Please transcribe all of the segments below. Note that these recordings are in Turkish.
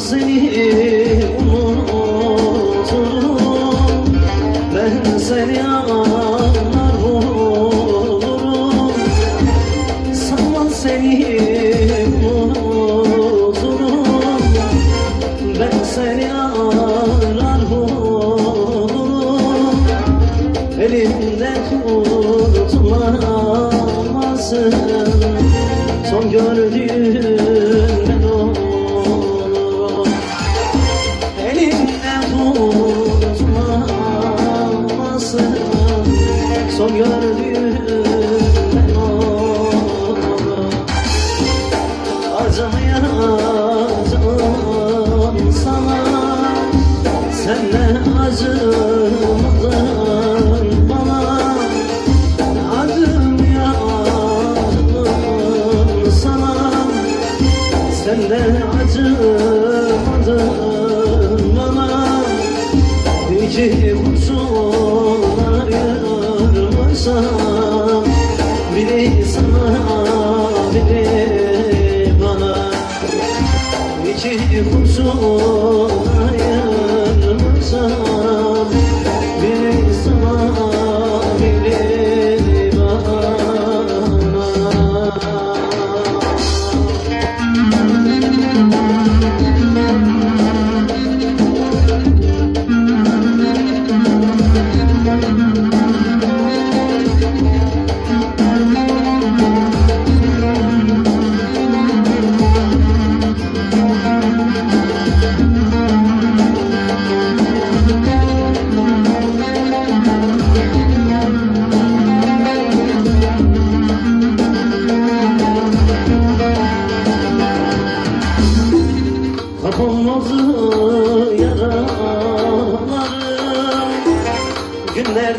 seni unuturum. Ben seni anlar bulurum. Sanma seni unuturum. Ben seni arar bulurum. Elimden kurtulamazsın Son gördüğün Son gördüğün ben olurum Acımayacağım sana Senden acımadın bana. Acımayacağım sana Senden acımadın bana. İki kurşun ayırmışsam Biri sana bana. İki kurşun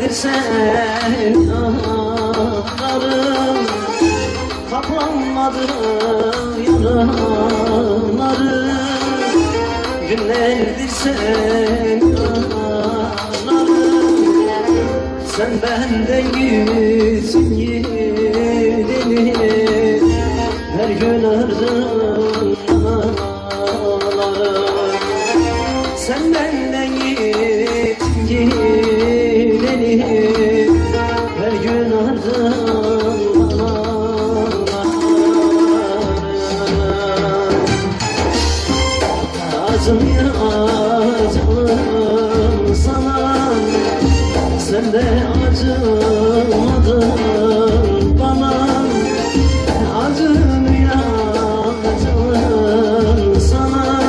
Günlerdir seni ağlarım Kapanmadı yaralarım Günlerdir seni ağlarım Sen benden gitsin gideni Her gün ardın ağlarım Sen benden gitsin Acımayacağım sana. Sen de acımadın bana. Acımayacağım sana.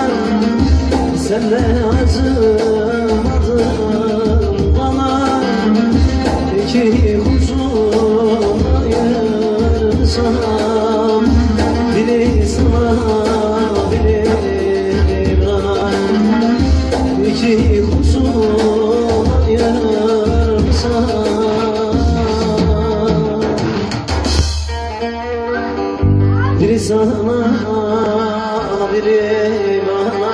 Sen de acımadın bana. İki kurşun ayırsam Biri sana iki husum yanarsa biri sana biri bana